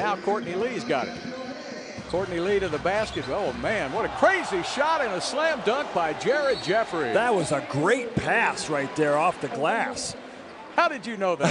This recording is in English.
Now Courtney Lee's got it. Courtney Lee to the basket. Oh, man, what a crazy shot and a slam dunk by Jared Jeffries. That was a great pass right there off the glass. How did you know that?